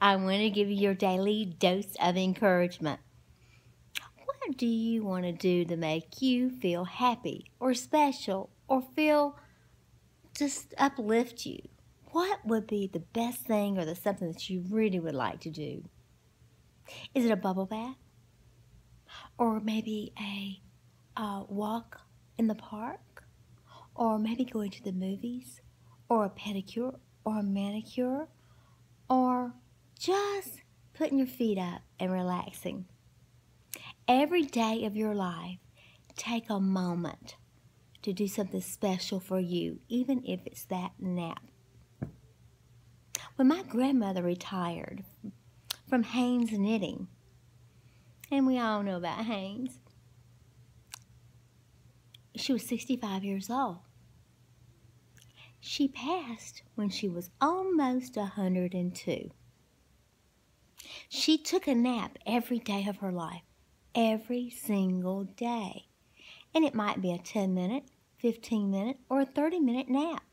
I want to give you your daily dose of encouragement. What do you want to do to make you feel happy or special or feel just uplift you? What would be the best thing or the something that you really would like to do? Is it a bubble bath? Or maybe a uh, walk in the park? Or maybe going to the movies? Or a pedicure? Or a manicure? Or just putting your feet up and relaxing? Every day of your life, take a moment to do something special for you, even if it's that nap. When my grandmother retired from Hanes Knitting, and we all know about Hanes, she was 65 years old. She passed when she was almost 102. She took a nap every day of her life every single day. And it might be a 10 minute, 15 minute, or a 30 minute nap.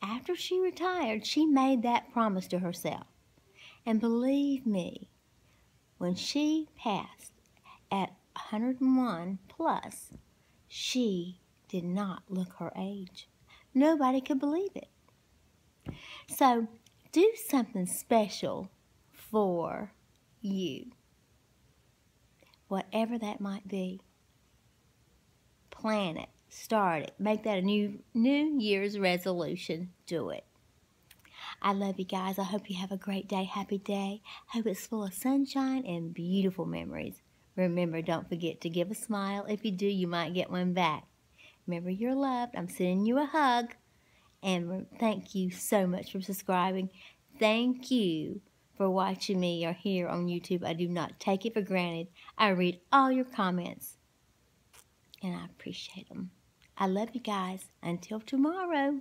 After she retired, she made that promise to herself. And believe me, when she passed at 101 plus, she did not look her age. Nobody could believe it. So, do something special for you whatever that might be. Plan it, start it, make that a new New Year's resolution. Do it. I love you guys. I hope you have a great day, happy day. Hope it's full of sunshine and beautiful memories. Remember, don't forget to give a smile. If you do, you might get one back. Remember, you're loved. I'm sending you a hug. And thank you so much for subscribing. Thank you for watching me or here on YouTube. I do not take it for granted. I read all your comments and I appreciate them. I love you guys. Until tomorrow.